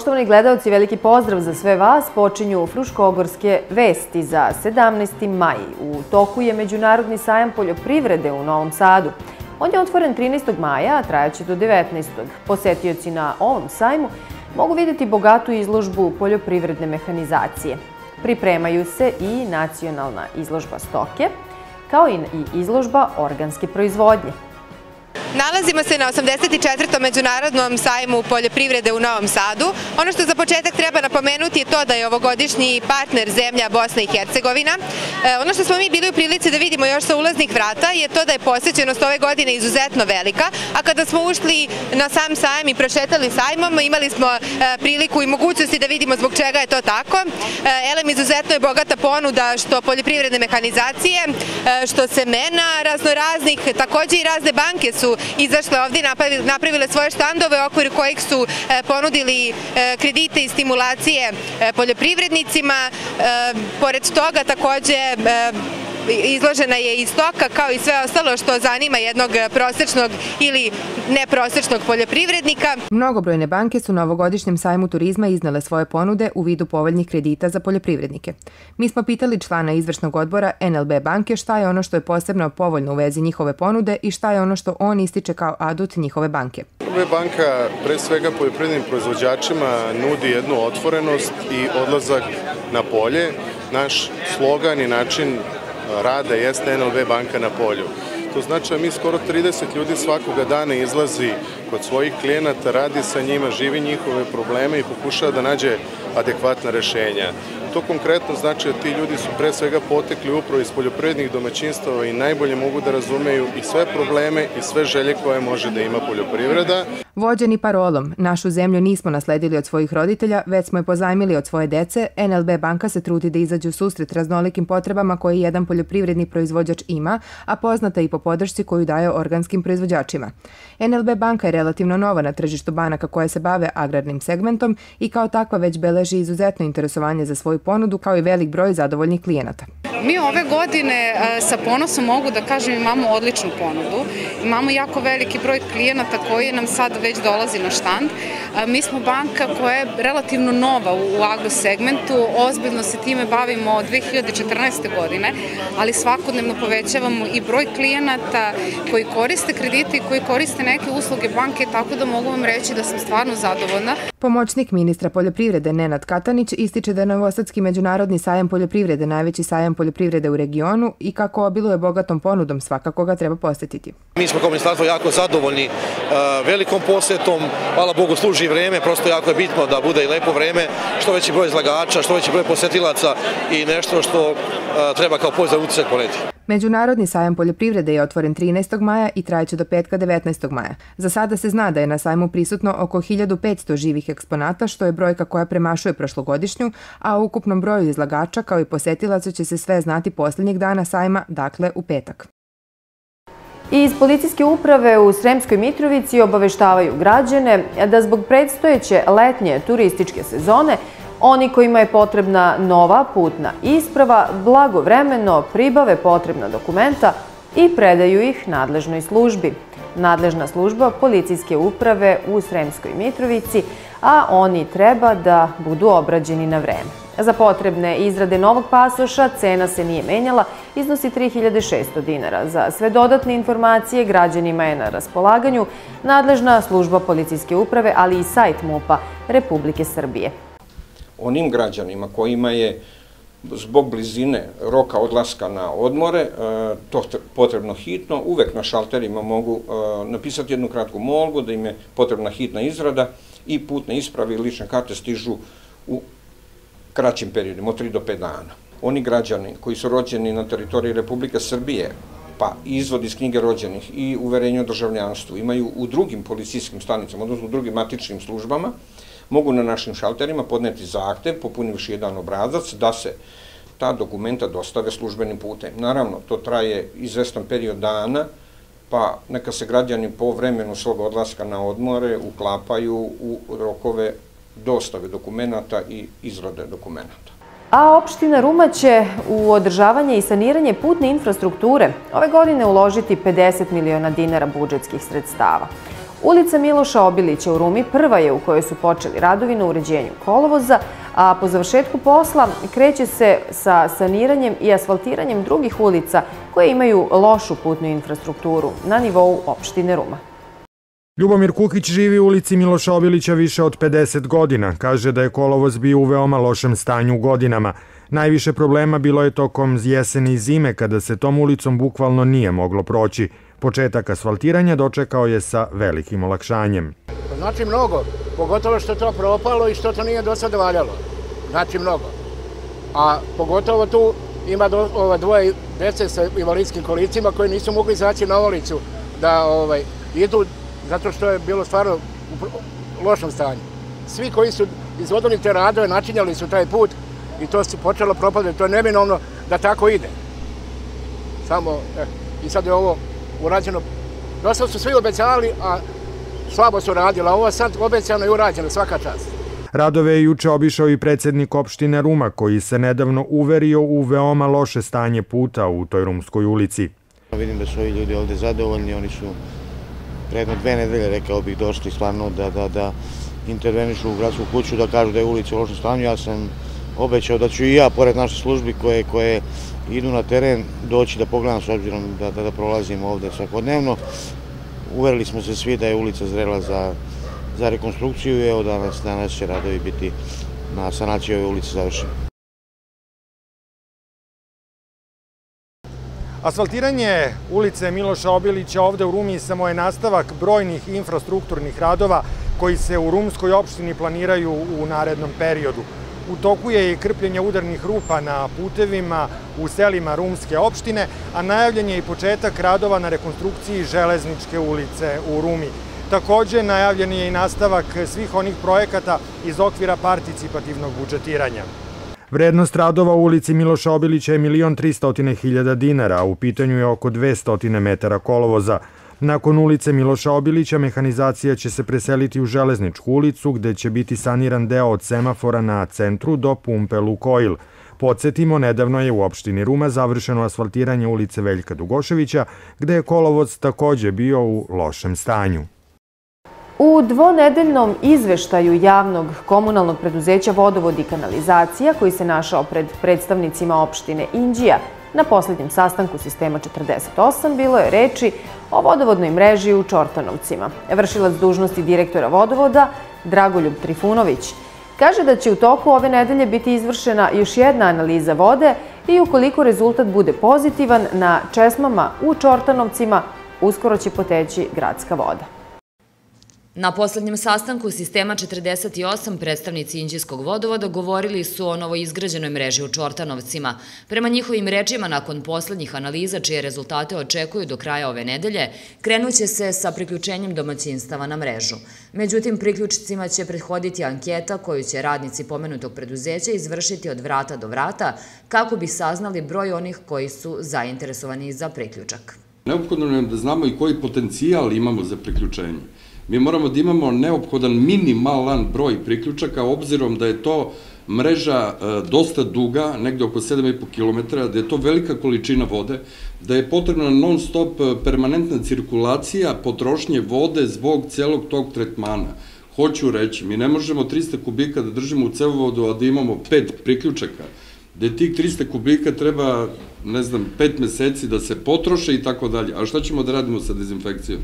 Poštovani gledalci, veliki pozdrav za sve vas. Počinju Fruškogorske vesti za 17. maj. U toku je Međunarodni sajam poljoprivrede u Novom Sadu. On je otvoren 13. maja, a trajaće do 19. Posetioci na ovom sajmu mogu vidjeti bogatu izložbu poljoprivredne mehanizacije. Pripremaju se i nacionalna izložba stoke, kao i izložba organske proizvodnje. Nalazimo se na 84. Međunarodnom sajmu poljoprivrede u Novom Sadu. Ono što za početak treba napomenuti je to da je ovogodišnji partner zemlja Bosna i Hercegovina. E, ono što smo mi bili u prilici da vidimo još sa ulaznih vrata je to da je posjećenost ove godine izuzetno velika, a kada smo ušli na sam sajam i prošetali sajmom, imali smo e, priliku i mogućnosti da vidimo zbog čega je to tako. E, Elem izuzetno je bogata ponuda što poljoprivredne mehanizacije, što semena raznoraznih, takođe i razne banke su izašle ovde i napravile svoje štandove u okviru kojih su e, ponudili e, kredite i stimulacije e, poljoprivrednicima. Pored toga takođe izložena je i stoka kao i sve ostalo što zanima jednog prosečnog ili neprosečnog poljoprivrednika. Mnogobrojne banke su na ovogodišnjem sajmu turizma iznale svoje ponude u vidu povoljnih kredita za poljoprivrednike. Mi smo pitali člana izvršnog odbora NLB banke šta je ono što je posebno povoljno u vezi njihove ponude i šta je ono što on ističe kao adut njihove banke. NLB banka pre svega poljoprivrednim proizvođačima nudi jednu otvorenost i odlazak na polje. Naš slogan i način rada jeste NLB banka na polju. To znači da mi skoro 30 ljudi svakoga dana izlazi kod svojih klijenata, radi sa njima, živi njihove probleme i pokušava da nađe adekvatna rešenja. To konkretno znači da ti ljudi su pre svega potekli upravo iz poljoprivrednih domaćinstava i najbolje mogu da razumeju i sve probleme i sve želje koje može da ima poljoprivreda. Vođeni parolom, našu zemlju nismo nasledili od svojih roditelja, već smo je pozajmili od svoje dece, NLB banka se trudi da izađe u susret raznolikim potrebama koje jedan poljoprivredni proizvođač ima, a poznata i po podršci koju daje organskim proizvođačima. NLB banka je relativno nova na tržištu banaka koje se bave agrarnim segmentom i kao takva već beleži izuzetno interesovanje za svoju ponudu kao i velik broj zadovoljnih klijenata. Mi ove godine e, sa ponosom mogu da kažem imamo odličnu ponudu. Imamo jako veliki broj klijenata koji nam sad već dolazi na štand. E, mi smo banka koja je relativno nova u agro segmentu, ozbiljno se time bavimo od 2014. godine, ali svakodnevno povećavamo i broj klijenata koji koriste kredite i koji koriste neke usluge banke, tako da mogu vam reći da sam stvarno zadovoljna. Pomoćnik ministra poljoprivrede Nenad Katanić ističe da je Novosadski međunarodni sajam poljoprivrede najveći sajam poljoprivrede u regionu i kako obiluje bogatom ponudom svakako ga treba posetiti. Mi smo kao ministarstvo jako zadovoljni uh, velikom posetom, hvala Bogu služi vreme, prosto jako je bitno da bude i lepo vreme, što veći broj izlagača, što veći broj posetilaca i nešto što uh, treba kao pozdrav utisak poneti. Međunarodni sajam poljoprivrede je otvoren 13. maja i trajeće do petka 19. maja. Za sada se zna da je na sajmu prisutno oko 1500 živih eksponata, što je brojka koja premašuje prošlogodišnju, a u ukupnom broju izlagača kao i posetilaca će se sve znati poslednjeg dana sajma, dakle u petak. Iz policijske uprave u Sremskoj Mitrovici obaveštavaju građane da zbog predstojeće letnje turističke sezone Oni kojima je potrebna nova putna isprava blagovremeno pribave potrebna dokumenta i predaju ih nadležnoj službi. Nadležna služba policijske uprave u Sremskoj Mitrovici, a oni treba da budu obrađeni na vreme. Za potrebne izrade novog pasoša cena se nije menjala, iznosi 3600 dinara. Za sve dodatne informacije građanima je na raspolaganju nadležna služba policijske uprave, ali i sajt MUPA Republike Srbije onim građanima kojima je zbog blizine roka odlaska na odmore, e, to potrebno hitno, uvek na šalterima mogu e, napisati jednu kratku molbu da im je potrebna hitna izrada i putne isprave i lične karte stižu u kraćim periodima, od 3 do 5 dana. Oni građani koji su rođeni na teritoriji Republike Srbije, pa izvod iz knjige rođenih i uverenje o državljanstvu imaju u drugim policijskim stanicama, odnosno u drugim matičnim službama, mogu na našim šalterima podneti zahtev, popunivši jedan obrazac, da se ta dokumenta dostave službenim putem. Naravno, to traje izvestan period dana, pa neka se građani po vremenu svog odlaska na odmore uklapaju u rokove dostave dokumenta i izrade dokumenta. A opština Ruma će u održavanje i saniranje putne infrastrukture ove godine uložiti 50 miliona dinara budžetskih sredstava. Ulica Miloša Obilića u Rumi prva je u kojoj su počeli radovi na uređenju kolovoza, a po završetku posla kreće se sa saniranjem i asfaltiranjem drugih ulica koje imaju lošu putnu infrastrukturu na nivou opštine Ruma. Ljubomir Kukić živi u ulici Miloša Obilića više od 50 godina. Kaže da je kolovoz bio u veoma lošem stanju godinama. Najviše problema bilo je tokom jesene i zime kada se tom ulicom bukvalno nije moglo proći. Početak asfaltiranja dočekao je sa velikim olakšanjem. Znači mnogo, pogotovo što to propalo i što to nije do sada valjalo. Znači mnogo. A pogotovo tu ima ova dvoje dece sa invalidskim kolicima koji nisu mogli izaći na ulicu da ovaj, idu zato što je bilo stvarno u lošom stanju. Svi koji su izvodili te radove, načinjali su taj put i to se počelo propadati. To je neminovno da tako ide. Samo, eh, i sad je ovo urađeno. Dosta su svi obećali, a slabo su radili, a ovo sad obećano i urađeno, svaka čast. Radove je juče obišao i predsednik opštine Ruma, koji se nedavno uverio u veoma loše stanje puta u toj Rumskoj ulici. Vidim da su ovi ljudi ovde zadovoljni, oni su predno dve nedelje, rekao bih, došli stvarno da, da, da intervenišu u gradsku kuću, da kažu da je ulica u lošem stanju. Ja sam obećao da ću i ja, pored naše službi koje, koje idu na teren, doći da pogledam s obzirom da, da, da prolazim ovde svakodnevno. Uverili smo se svi da je ulica zrela za, za rekonstrukciju i evo danas, danas će radovi biti na sanaciji ove ulice završeni. Asfaltiranje ulice Miloša Obilića ovde u Rumi samo je nastavak brojnih infrastrukturnih radova koji se u rumskoj opštini planiraju u narednom periodu. U toku je i krpljenje udarnih rupa na putevima u selima Rumske opštine, a najavljen je i početak radova na rekonstrukciji železničke ulice u Rumi. Takođe, najavljen je i nastavak svih onih projekata iz okvira participativnog budžetiranja. Vrednost radova u ulici Miloša Obilića je 1.300.000 dinara, a u pitanju je oko 200 metara kolovoza. Nakon ulice Miloša Obilića mehanizacija će se preseliti u Železničku ulicu gde će biti saniran deo od semafora na centru do pumpe Lukoil. Podsjetimo, nedavno je u opštini Ruma završeno asfaltiranje ulice Veljka Dugoševića, gde je kolovoz takođe bio u lošem stanju. U dvonedeljnom izveštaju javnog komunalnog preduzeća Vodovod i kanalizacija, koji se našao pred predstavnicima opštine Inđija, na poslednjem sastanku sistema 48 bilo je reči o vodovodnoj mreži u Čortanovcima. Vršilac dužnosti direktora vodovoda, Dragoljub Trifunović, kaže da će u toku ove nedelje biti izvršena još jedna analiza vode i ukoliko rezultat bude pozitivan na česmama u Čortanovcima, uskoro će poteći gradska voda. Na poslednjem sastanku sistema 48 predstavnici Inđijskog vodovoda govorili su o novoizgrađenoj mreži u Čortanovcima. Prema njihovim rečima, nakon poslednjih analiza čije rezultate očekuju do kraja ove nedelje, krenuće se sa priključenjem domaćinstava na mrežu. Međutim, priključicima će prethoditi anketa koju će radnici pomenutog preduzeća izvršiti od vrata do vrata kako bi saznali broj onih koji su zainteresovani za priključak. Neophodno nam da znamo i koji potencijal imamo za priključenje mi moramo da imamo neophodan minimalan broj priključaka, obzirom da je to mreža e, dosta duga, negde oko 7,5 km, da je to velika količina vode, da je potrebna non stop e, permanentna cirkulacija potrošnje vode zbog celog tog tretmana. Hoću reći, mi ne možemo 300 kubika da držimo u cevovodu, a da imamo 5 priključaka, da tih 300 kubika treba, ne znam, 5 meseci da se potroše i tako dalje. A šta ćemo da radimo sa dezinfekcijom?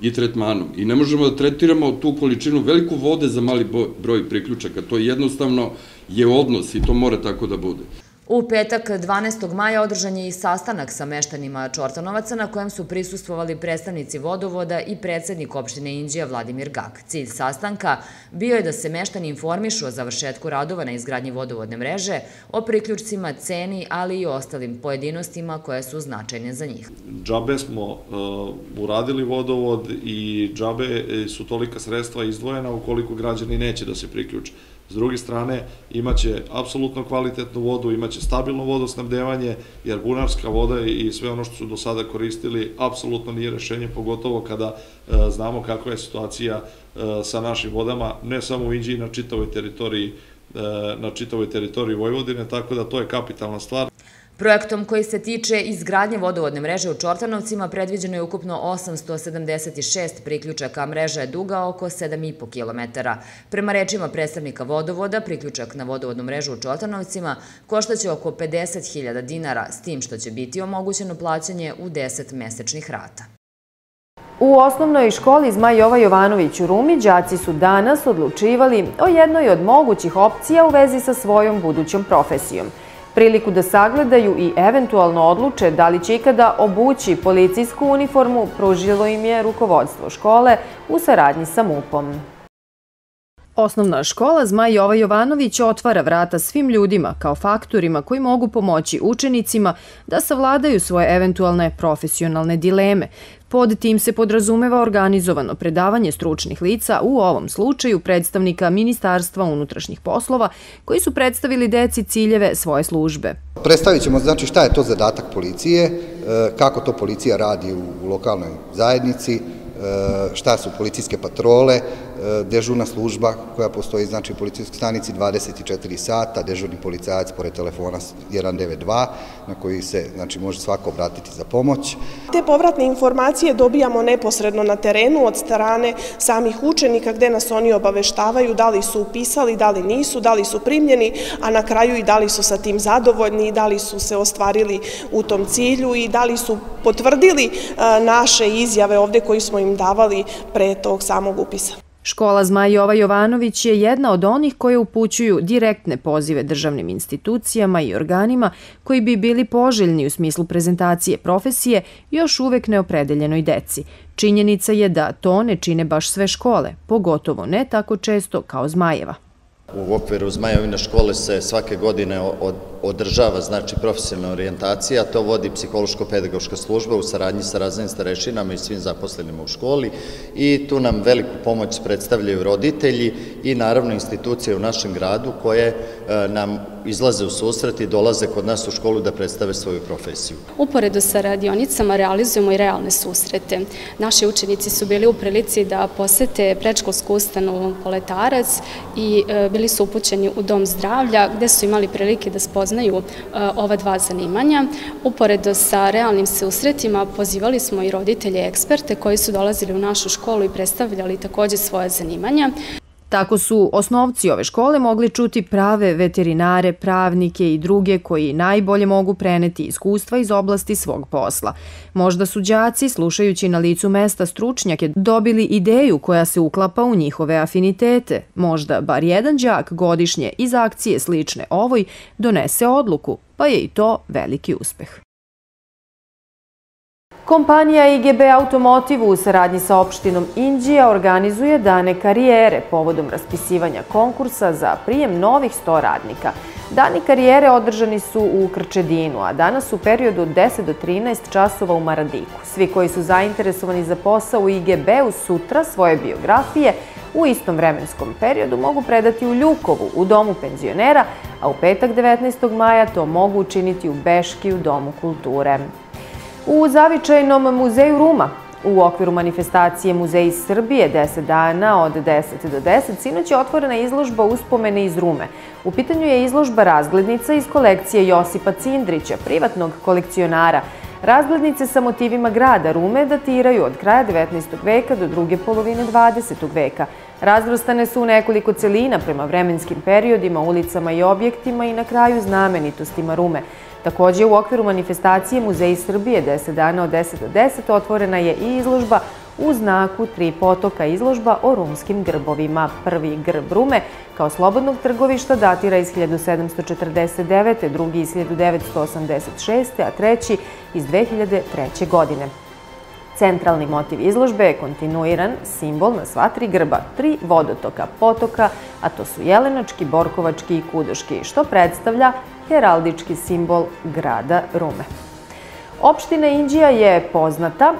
I tretmanom. I ne možemo da tretiramo tu količinu veliku vode za mali broj priključaka. To jednostavno je odnos i to mora tako da bude. U petak 12. maja održan je i sastanak sa meštanima Čortanovaca na kojem su prisustvovali predstavnici vodovoda i predsednik opštine Inđija Vladimir Gak. Cilj sastanka bio je da se meštani informišu o završetku radova na izgradnji vodovodne mreže, o priključcima, ceni, ali i ostalim pojedinostima koje su značajne za njih. Džabe smo uh, uradili vodovod i džabe su tolika sredstva izdvojena ukoliko građani neće da se priključe. S druge strane, imaće apsolutno kvalitetnu vodu, imaće stabilno vodosnabdevanje, jer bunarska voda i sve ono što su do sada koristili apsolutno nije rešenje, pogotovo kada e, znamo kakva je situacija e, sa našim vodama, ne samo u Inđiji, čitavoj teritoriji, e, na čitavoj teritoriji Vojvodine, tako da to je kapitalna stvar. Projektom koji se tiče izgradnje vodovodne mreže u Čortanovcima predviđeno je ukupno 876 priključaka, mreža je duga oko 7,5 km. Prema rečima predstavnika vodovoda, priključak na vodovodnu mrežu u Čortanovcima koštaće oko 50.000 dinara, s tim što će biti omogućeno plaćanje u 10 mesečnih rata. U osnovnoj školi Zmaj Jova Jovanović u Rumi đaci su danas odlučivali o jednoj od mogućih opcija u vezi sa svojom budućom profesijom – priliku da sagledaju i eventualno odluče da li će ikada obući policijsku uniformu, pružilo im je rukovodstvo škole u saradnji sa MUP-om. Osnovna škola Zmaj Jova Jovanović otvara vrata svim ljudima kao faktorima koji mogu pomoći učenicima da savladaju svoje eventualne profesionalne dileme, Pod tim se podrazumeva organizovano predavanje stručnih lica, u ovom slučaju predstavnika Ministarstva unutrašnjih poslova, koji su predstavili deci ciljeve svoje službe. Predstavit ćemo znači šta je to zadatak policije, e, kako to policija radi u lokalnoj zajednici, e, šta su policijske patrole, dežurna služba koja postoji znači u policijskoj stanici 24 sata, dežurni policajac pored telefona 192 na koji se znači može svako obratiti za pomoć. Te povratne informacije dobijamo neposredno na terenu od strane samih učenika gde nas oni obaveštavaju da li su upisali, da li nisu, da li su primljeni, a na kraju i da li su sa tim zadovoljni i da li su se ostvarili u tom cilju i da li su potvrdili e, naše izjave ovde koji smo im davali pre tog samog upisa. Škola Zmaj Jova Jovanović je jedna od onih koje upućuju direktne pozive državnim institucijama i organima koji bi bili poželjni u smislu prezentacije profesije još uvek neopredeljenoj deci. Činjenica je da to ne čine baš sve škole, pogotovo ne tako često kao Zmajeva. U okviru Zmajovine škole se svake godine održava znači profesionalna orijentacija, to vodi psihološko-pedagoška služba u saradnji sa raznim starešinama i svim zaposlenima u školi i tu nam veliku pomoć predstavljaju roditelji i naravno institucije u našem gradu koje e, nam izlaze u susret i dolaze kod nas u školu da predstave svoju profesiju. Uporedo sa radionicama realizujemo i realne susrete. Naši učenici su bili u prilici da posete predškolsku ustanovu Poletarac i e, bili su upućeni u Dom zdravlja gde su imali prilike da spoznaju e, ova dva zanimanja. Uporedo sa realnim susretima pozivali smo i roditelje eksperte koji su dolazili u našu školu i predstavljali takođe svoje zanimanja. Tako su osnovci ove škole mogli čuti prave veterinare, pravnike i druge koji najbolje mogu preneti iskustva iz oblasti svog posla. Možda su đaci, slušajući na licu mesta stručnjake, dobili ideju koja se uklapa u njihove afinitete. Možda bar jedan đak godišnje iz akcije slične ovoj donese odluku, pa je i to veliki uspeh. Kompanija IGB Automotive u saradnji sa opštinom Indija organizuje dane karijere povodom raspisivanja konkursa za prijem novih 100 radnika. Dani karijere održani su u Krčedinu, a danas u periodu od 10 do 13 časova u Maradiku. Svi koji su zainteresovani za posao u IGB-u sutra svoje biografije u istom vremenskom periodu mogu predati u Ljukovu, u Domu penzionera, a u petak 19. maja to mogu učiniti u Beški, u Domu kulture. U zavičajnom muzeju Ruma u okviru manifestacije Muzeji Srbije 10 dana od 10 do 10 sinoć je otvorena izložba uspomene iz Rume. U pitanju je izložba razglednica iz kolekcije Josipa Cindrića, privatnog kolekcionara. Razglednice sa motivima grada Rume datiraju od kraja 19. veka do druge polovine 20. veka. Razvrstane su u nekoliko celina prema vremenskim periodima, ulicama i objektima i na kraju znamenitostima Rume. Takođe, u okviru manifestacije Muzeji Srbije 10 dana od 10 do 10 otvorena je i izložba u znaku Tri potoka izložba o rumskim grbovima. Prvi grb Rume kao slobodnog trgovišta datira iz 1749. drugi iz 1986. a treći iz 2003. godine. Centralni motiv izložbe je kontinuiran simbol na sva tri grba, tri vodotoka potoka, a to su Jelenački, Borkovački i Kudoški, što predstavlja heraldički simbol grada Rume. Opština Inđija je poznata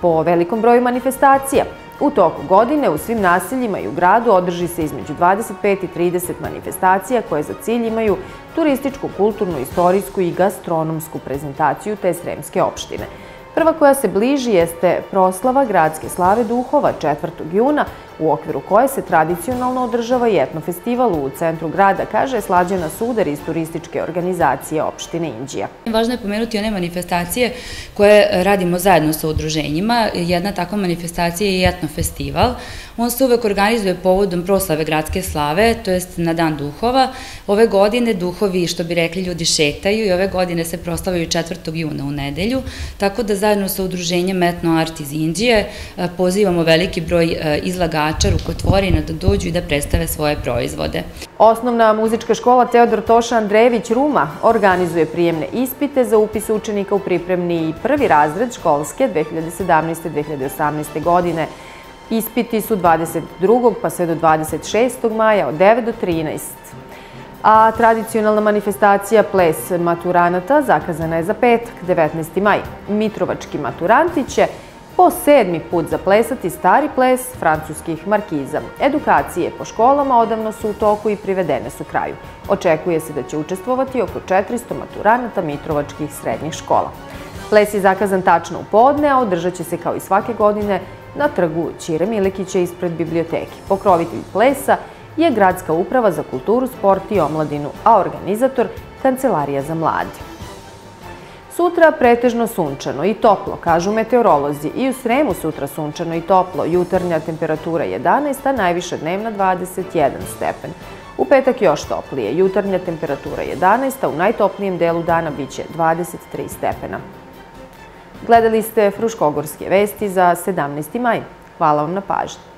po velikom broju manifestacija. U toku godine u svim naseljima i u gradu održi se između 25 i 30 manifestacija koje za cilj imaju turističku, kulturnu, istorijsku i gastronomsku prezentaciju te sremske opštine. Prva koja se bliži jeste proslava gradske slave duhova 4. juna u okviru koje se tradicionalno održava i etnofestival u centru grada, kaže Slađana Sudar iz turističke organizacije opštine Indija. Važno je pomenuti one manifestacije koje radimo zajedno sa udruženjima. Jedna takva manifestacija je etnofestival. On se uvek organizuje povodom proslave gradske slave, to jest na dan duhova. Ove godine duhovi, što bi rekli, ljudi šetaju i ove godine se proslavaju 4. juna u nedelju, tako da zajedno sa udruženjem Etno Art iz Indije pozivamo veliki broj izlagača, rukotvorina da dođu i da predstave svoje proizvode. Osnovna muzička škola Teodor Toša Andrejević Ruma organizuje prijemne ispite za upis učenika u pripremni prvi razred školske 2017-2018. godine. Ispiti su 22. pa sve do 26. maja od 9 do 13. A tradicionalna manifestacija Ples maturanata zakazana je za petak, 19. maj. Mitrovački maturanti će po sedmi put zaplesati stari ples francuskih markiza. Edukacije po školama odavno su u toku i privedene su kraju. Očekuje se da će učestvovati oko 400 maturanata mitrovačkih srednjih škola. Ples je zakazan tačno u podne, a održat će se kao i svake godine na trgu Ćire Milikića ispred biblioteke. Pokrovitelj plesa je Gradska uprava za kulturu, sport i omladinu, a organizator Kancelarija za mlade. Sutra pretežno sunčano i toplo, kažu meteorolozi. I u Sremu sutra sunčano i toplo, jutarnja temperatura 11, a najviša dnevna 21 stepen. U petak još toplije, jutarnja temperatura 11, a u najtoplijem delu dana biće 23 stepena. Gledali ste Fruškogorske vesti za 17. maj. Hvala vam na pažnju.